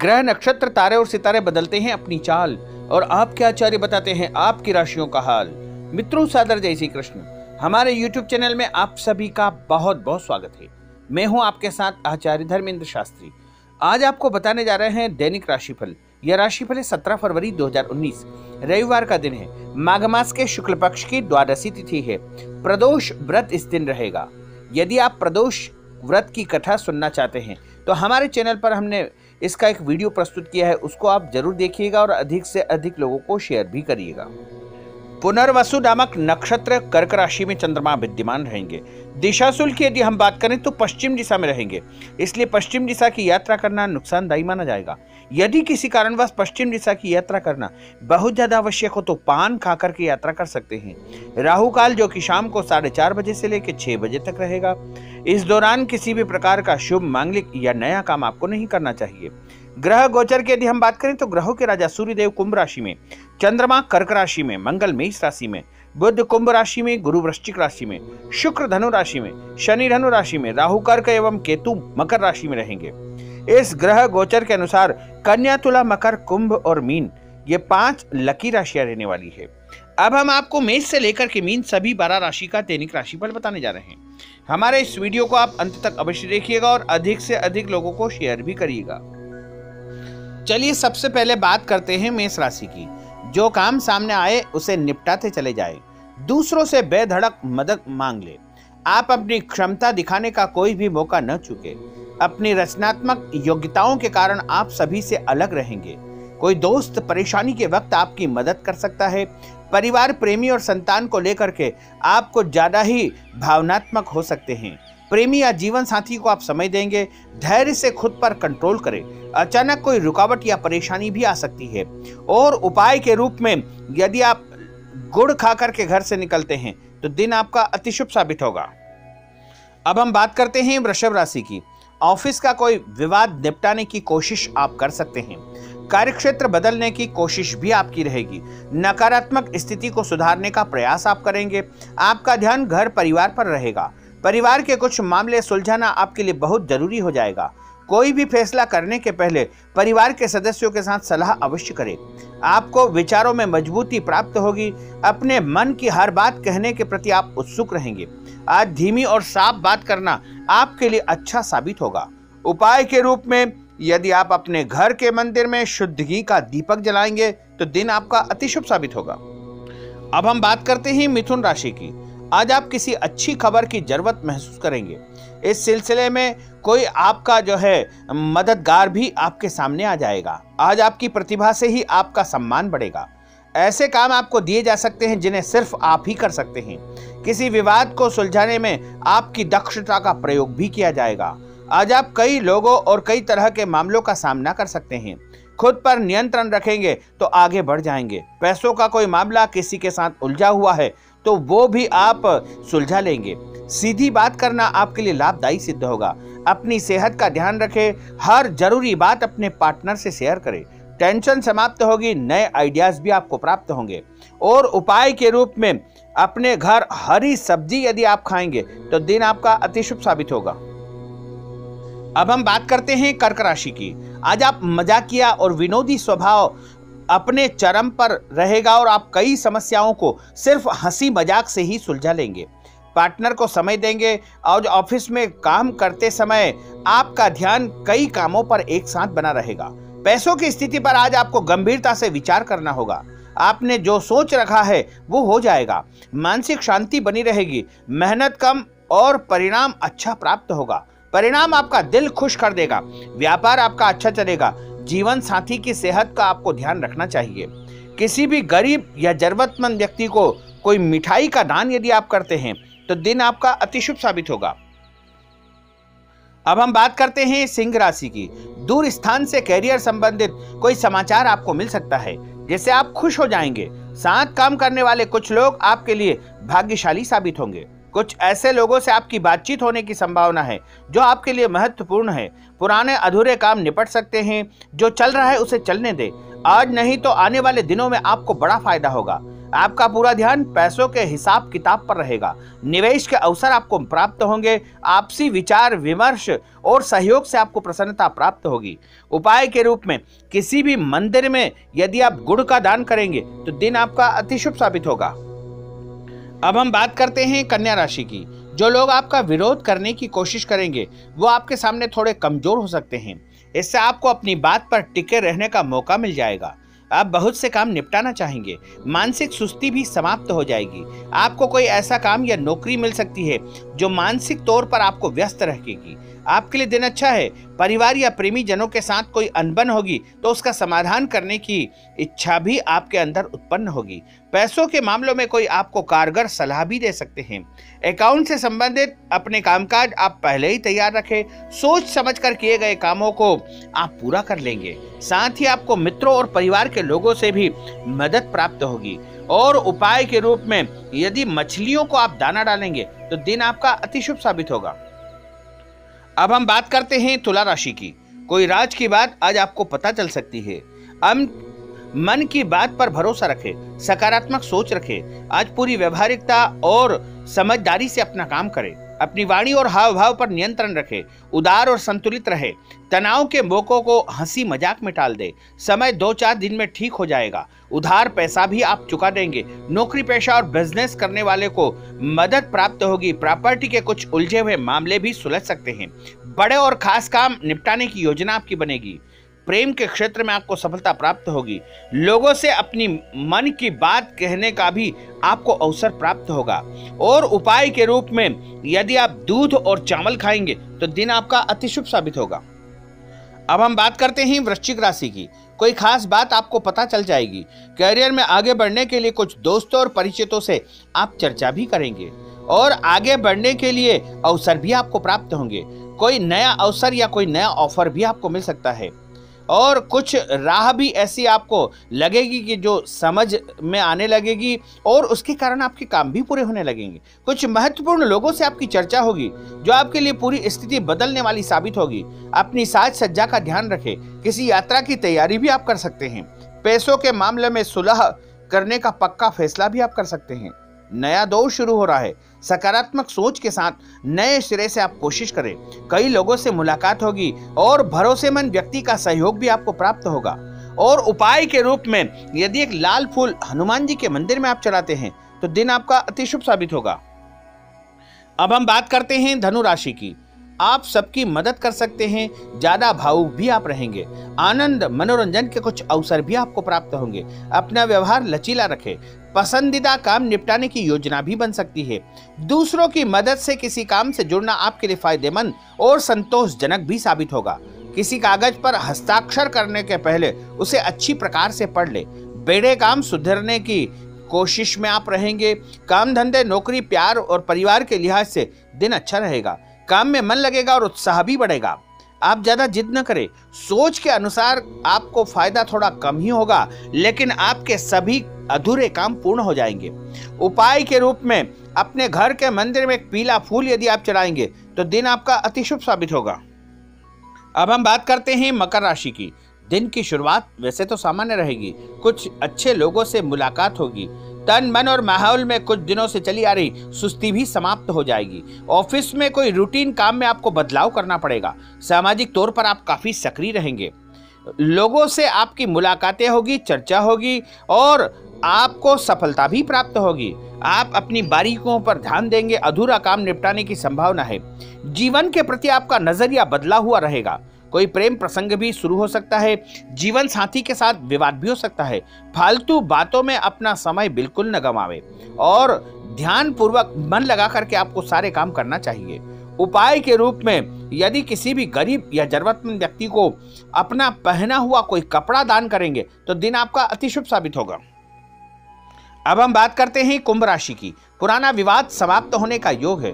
ग्रह नक्षत्र तारे और सितारे बदलते हैं अपनी चाल, और आपके आचार्य बताते हैं आपकी राशियों का हाल? मित्रों, सादर जय श्री कृष्ण। हमारे YouTube चैनल में आप सभी का बहुत बहुत स्वागत है। मैं हूँ आपके साथ आचार्य धर्मेंद्र शास्त्री। आज आपको बताने जा रहे हैं दैनिक राशिफल। यह राशिफल है सत्रह फरवरी 2019 रविवार का दिन है। माघ मास के शुक्ल पक्ष की द्वादशी तिथि है। प्रदोष व्रत इस दिन रहेगा। यदि आप प्रदोष व्रत की कथा सुनना चाहते हैं तो हमारे चैनल पर हमने इसका एक वीडियो प्रस्तुत किया है, उसको आप ज़रूर देखिएगा और अधिक से अधिक लोगों को शेयर भी करिएगा। पुनर्वसु नामक नक्षत्र कर्क राशि में चंद्रमा विद्यमान रहेंगे। दिशा की यदि हम बात करें तो पश्चिम दिशा में रहेंगे। इसलिए पश्चिम दिशा की यात्रा करना नुकसानदायी माना जाएगा। यदि किसी कारणवश पश्चिम दिशा की यात्रा करना बहुत ज़्यादा आवश्यक हो तो पान खाकर के यात्रा कर सकते हैं। राहु काल जो कि शाम को साढ़े चार बजे से लेकर छह बजे तक रहेगा। इस दौरान किसी भी प्रकार का शुभ, मांगलिक या नया काम आपको नहीं करना चाहिए। ग्रह गोचर की यदि हम बात करें तो ग्रहों के राजा सूर्यदेव कुंभ राशि में चंद्रमा कर्क राशि में, मंगल मेष राशि में बुद्ध कुंभ राशि में, गुरु वृश्चिक राशि में, शुक्र धनु राशि में, शनि धनु राशि में, राहु कर्क एवं केतु मकर राशि में रहेंगे। इस ग्रह गोचर के अनुसार कन्या, तुला, मकर, कुंभ और मीन, ये पाँच लकी राशियाँ रहने वाली है। अब हम आपको मेष से लेकर के मीन सभी बारह राशि का दैनिक राशिफल बताने जा रहे हैं। हमारे इस वीडियो को आप अंत तक अवश्य देखिएगा और अधिक से अधिक लोगों को शेयर भी करिएगा। चलिए सबसे पहले बात करते हैं मेष राशि की। जो काम सामने आए, उसे निपटाते चले जाए। दूसरों से बेधड़क मदद मांग ले। आप अपनी क्षमता दिखाने का कोई भी मौका न चुके। अपनी रचनात्मक योग्यताओं के कारण आप सभी से अलग रहेंगे। कोई दोस्त परेशानी के वक्त आपकी मदद कर सकता है। परिवार, प्रेमी और संतान को लेकर के आपको ज़्यादा ही भावनात्मक हो सकते हैं। प्रेमी या जीवन साथी को आप समय देंगे, धैर्य से खुद पर कंट्रोल करें। अचानक कोई रुकावट या परेशानी भी आ सकती है। और उपाय के रूप में यदि आप गुड़ खा करके घर से निकलते हैं तो दिन आपका अति शुभ साबित होगा। अब हम बात करते हैं वृषभ राशि की। ऑफ़िस का कोई विवाद निपटाने की कोशिश आप कर सकते हैं। कार्यक्षेत्र बदलने की कोशिश भी आपकी रहेगी। नकारात्मक स्थिति को सुधारने का प्रयास आप करेंगे। आपका ध्यान घर परिवार पर रहेगा। परिवार के कुछ मामले सुलझाना आपके लिए बहुत ज़रूरी हो जाएगा। कोई भी फैसला करने के पहले परिवार के सदस्यों के साथ सलाह अवश्य करें। आपको विचारों में मजबूती प्राप्त होगी। अपने मन की हर बात कहने के प्रति आप उत्सुक रहेंगे। आज धीमी और साफ़ बात करना आपके लिए अच्छा साबित होगा। उपाय के रूप में, यदि आप अपने घर के मंदिर में शुद्ध घी का दीपक जलाएँगे तो दिन आपका अति शुभ साबित होगा। अब हम बात करते हैं मिथुन राशि की। आज आप किसी अच्छी खबर की ज़रूरत महसूस करेंगे। इस सिलसिले में कोई आपका जो है, मददगार भी आपके सामने आ जाएगा। आज आपकी प्रतिभा से ही आपका सम्मान बढ़ेगा। ऐसे काम आपको दिए जा सकते हैं जिन्हें सिर्फ़ आप ही कर सकते हैं। किसी विवाद को सुलझाने में आपकी दक्षता का प्रयोग भी किया जाएगा। आज आप कई लोगों और कई तरह के मामलों का सामना कर सकते हैं। खुद पर नियंत्रण रखेंगे तो आगे बढ़ जाएँगे। पैसों का कोई मामला किसी के साथ उलझा हुआ है तो वो भी आप सुलझा लेंगे। सीधी बात करना आपके लिए लाभदायी सिद्ध होगा। अपनी सेहत का ध्यान रखें, हर ज़रूरी बात अपने पार्टनर से शेयर करें। टेंशन समाप्त होगी, नए आइडियाज़ भी आपको प्राप्त होंगे। और उपाय के रूप में अपने घर हरी सब्ज़ी यदि आप खाएँगे तो दिन आपका अति शुभ साबित होगा। अब हम बात करते हैं कर्क राशि की। आज आप मजाकिया और विनोदी स्वभाव अपने चरम पर रहेगा और आप कई समस्याओं को सिर्फ़ हँसी मज़ाक से ही सुलझा लेंगे। पार्टनर को समय देंगे और ऑफ़िस में काम करते समय आपका ध्यान कई कामों पर एक साथ बना रहेगा। पैसों की स्थिति पर आज आपको गंभीरता से विचार करना होगा। आपने जो सोच रखा है, वो हो जाएगा। मानसिक शांति बनी रहेगी। मेहनत कम और परिणाम अच्छा प्राप्त होगा। परिणाम आपका दिल खुश कर देगा। व्यापार आपका अच्छा चलेगा। जीवन साथी की सेहत का आपको ध्यान रखना चाहिए। किसी भी गरीब या जरूरतमंद व्यक्ति को कोई मिठाई का दान यदि आप करते हैं तो दिन आपका अति शुभ साबित होगा। अब हम बात करते हैं सिंह राशि की। दूर स्थान से कैरियर संबंधित कोई समाचार आपको मिल सकता है, जिससे आप खुश हो जाएँगे। साथ काम करने वाले कुछ लोग आपके लिए भाग्यशाली साबित होंगे। कुछ ऐसे लोगों से आपकी बातचीत होने की संभावना है, जो आपके लिए महत्वपूर्ण है। पुराने अधूरे काम निपट सकते हैं, जो चल रहा है उसे चलने दे। आज नहीं तो आने वाले दिनों में आपको बड़ा फ़ायदा होगा। आपका पूरा ध्यान पैसों के हिसाब किताब पर रहेगा। निवेश के अवसर आपको प्राप्त होंगे। आपसी विचार, विमर्श और सहयोग से आपको प्रसन्नता प्राप्त होगी। उपाय के रूप में, किसी भी मंदिर में यदि आप गुड़ का दान करेंगे तो दिन आपका अति शुभ साबित होगा। अब हम बात करते हैं कन्या राशि की। जो लोग आपका विरोध करने की कोशिश करेंगे, वो आपके सामने थोड़े कमज़ोर हो सकते हैं। इससे आपको अपनी बात पर टिके रहने का मौका मिल जाएगा। आप बहुत से काम निपटाना चाहेंगे। मानसिक सुस्ती भी समाप्त हो जाएगी। आपको कोई ऐसा काम या नौकरी मिल सकती है जो मानसिक तौर पर आपको व्यस्त रखेगी। आपके लिए दिन अच्छा है। परिवार या प्रेमी जनों के साथ कोई अनबन होगी तो उसका समाधान करने की इच्छा भी आपके अंदर उत्पन्न होगी। पैसों के मामलों में कोई आपको कारगर सलाह भी दे सकते हैं। अकाउंट से संबंधित अपने कामकाज आप पहले ही तैयार रखें। सोच समझ कर किए गए कामों को आप पूरा कर लेंगे। साथ ही आपको मित्रों और परिवार के लोगों से भी मदद प्राप्त होगी। और उपाय के रूप में यदि मछलियों को आप दाना डालेंगे तो दिन आपका अति शुभ साबित होगा। अब हम बात करते हैं तुला राशि की। कोई राज की बात आज आपको पता चल सकती है। हम मन की बात पर भरोसा रखें, सकारात्मक सोच रखें, आज पूरी व्यवहारिकता और समझदारी से अपना काम करें। अपनी वाणी और हाव भाव पर नियंत्रण रखे, उदार और संतुलित रहे। तनाव के मौकों को हँसी मज़ाक में टाल दे। समय दो चार दिन में ठीक हो जाएगा। उधार पैसा भी आप चुका देंगे। नौकरी पेशा और बिज़नेस करने वाले को मदद प्राप्त होगी। प्रॉपर्टी के कुछ उलझे हुए मामले भी सुलझ सकते हैं। बड़े और खास काम निपटाने की योजना आपकी बनेगी। प्रेम के क्षेत्र में आपको सफलता प्राप्त होगी। लोगों से अपनी मन की बात कहने का भी आपको अवसर प्राप्त होगा। और उपाय के रूप में यदि आप दूध और चावल खाएँगे तो दिन आपका अति शुभ साबित होगा। अब हम बात करते हैं वृश्चिक राशि की। कोई खास बात आपको पता चल जाएगी। करियर में आगे बढ़ने के लिए कुछ दोस्तों और परिचितों से आप चर्चा भी करेंगे। और आगे बढ़ने के लिए अवसर भी आपको प्राप्त होंगे। कोई नया अवसर या कोई नया ऑफ़र भी आपको मिल सकता है। और कुछ राह भी ऐसी आपको लगेगी कि जो समझ में आने लगेगी और उसके कारण आपके काम भी पूरे होने लगेंगे। कुछ महत्वपूर्ण लोगों से आपकी चर्चा होगी, जो आपके लिए पूरी स्थिति बदलने वाली साबित होगी। अपनी साज सज्जा का ध्यान रखें। किसी यात्रा की तैयारी भी आप कर सकते हैं। पैसों के मामले में सुलह करने का पक्का फैसला भी आप कर सकते हैं। नया दौर शुरू हो रहा है। सकारात्मक सोच के साथ नए सिरे से आप कोशिश करें। कई लोगों से मुलाकात होगी और भरोसेमंद व्यक्ति का सहयोग भी आपको प्राप्त होगा। और उपाय के रूप में यदि एक लाल फूल हनुमान जी के मंदिर में आप चढ़ाते हैं तो दिन आपका अति शुभ साबित होगा। अब हम बात करते हैं धनु राशि की। आप सबकी मदद कर सकते हैं। ज़्यादा भावुक भी आप रहेंगे। आनंद, मनोरंजन के कुछ अवसर भी आपको प्राप्त होंगे। अपना व्यवहार लचीला रखें। पसंदीदा काम निपटाने की योजना भी बन सकती है। दूसरों की मदद से किसी काम से जुड़ना आपके लिए फ़ायदेमंद और संतोषजनक भी साबित होगा। किसी कागज़ पर हस्ताक्षर करने के पहले उसे अच्छी प्रकार से पढ़ ले। बेड़े काम सुधरने की कोशिश में आप रहेंगे। काम धंधे, नौकरी, प्यार और परिवार के लिहाज से दिन अच्छा रहेगा। काम में मन लगेगा और उत्साह भी बढ़ेगा। आप ज़्यादा जिद न करें। सोच के अनुसार आपको फ़ायदा थोड़ा कम ही होगा, लेकिन आपके सभी अधूरे काम पूर्ण हो जाएँगे। उपाय के रूप में अपने घर के मंदिर में एक पीला फूल यदि आप चढ़ाएँगे तो दिन आपका अति शुभ साबित होगा। अब हम बात करते हैं मकर राशि की। दिन की शुरुआत वैसे तो सामान्य रहेगी। कुछ अच्छे लोगों से मुलाकात होगी। तन, मन और माहौल में कुछ दिनों से चली आ रही सुस्ती भी समाप्त हो जाएगी। ऑफ़िस में कोई रूटीन काम में आपको बदलाव करना पड़ेगा। सामाजिक तौर पर आप काफ़ी सक्रिय रहेंगे। लोगों से आपकी मुलाकातें होगी, चर्चा होगी और आपको सफलता भी प्राप्त होगी। आप अपनी बारीकों पर ध्यान देंगे, अधूरा काम निपटाने की संभावना है। जीवन के प्रति आपका नज़रिया बदला हुआ रहेगा। कोई प्रेम प्रसंग भी शुरू हो सकता है, जीवन साथी के साथ विवाद भी हो सकता है। फालतू बातों में अपना समय बिल्कुल न गंवावे और ध्यान पूर्वक मन लगा करके आपको सारे काम करना चाहिए। उपाय के रूप में यदि किसी भी गरीब या जरूरतमंद व्यक्ति को अपना पहना हुआ कोई कपड़ा दान करेंगे तो दिन आपका अति शुभ साबित होगा। अब हम बात करते हैं कुंभ राशि की। पुराना विवाद समाप्त होने का योग है।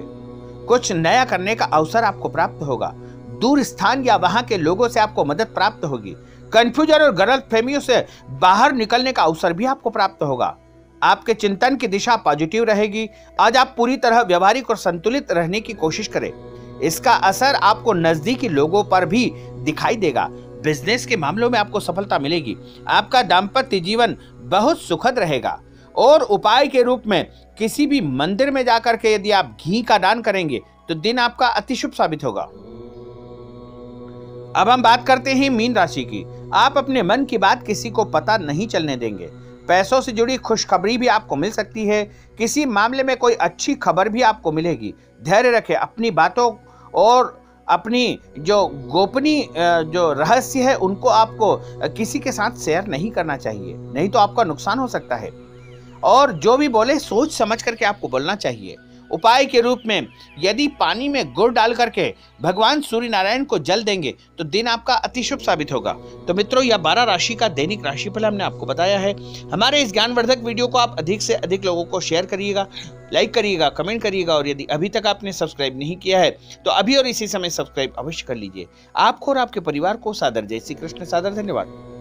कुछ नया करने का अवसर आपको प्राप्त होगा। दूर स्थान या वहाँ के लोगों से आपको मदद प्राप्त होगी। कंफ्यूजन और गलत फहमियों से बाहर निकलने का अवसर भी आपको प्राप्त होगा। आपके चिंतन की दिशा पॉजिटिव रहेगी। आज आप पूरी तरह व्यवहारिक और संतुलित रहने की कोशिश करें। इसका असर आपको नजदीकी लोगों पर भी दिखाई देगा। बिज़नेस के मामलों में आपको सफलता मिलेगी। आपका दाम्पत्य जीवन बहुत सुखद रहेगा। और उपाय के रूप में किसी भी मंदिर में जाकर के यदि आप घी का दान करेंगे तो दिन आपका अति शुभ साबित होगा। अब हम बात करते हैं मीन राशि की। आप अपने मन की बात किसी को पता नहीं चलने देंगे। पैसों से जुड़ी खुशखबरी भी आपको मिल सकती है। किसी मामले में कोई अच्छी खबर भी आपको मिलेगी। धैर्य रखें अपनी बातों और अपनी जो गोपनीय जो रहस्य है, उनको आपको किसी के साथ शेयर नहीं करना चाहिए। नहीं तो आपका नुकसान हो सकता है। और जो भी बोले, सोच समझ करके आपको बोलना चाहिए। उपाय के रूप में यदि पानी में गुड़ डाल करके भगवान सूर्य नारायण को जल देंगे तो दिन आपका अति शुभ साबित होगा। तो मित्रों, यह बारह राशि का दैनिक राशिफल हमने आपको बताया है। हमारे इस ज्ञानवर्धक वीडियो को आप अधिक से अधिक लोगों को शेयर करिएगा लाइक करिएगा कमेंट करिएगा, और यदि अभी तक आपने सब्सक्राइब नहीं किया है तो अभी और इसी समय सब्सक्राइब अवश्य कर लीजिए। आपको और आपके परिवार को सादर जय श्री कृष्ण, सादर धन्यवाद।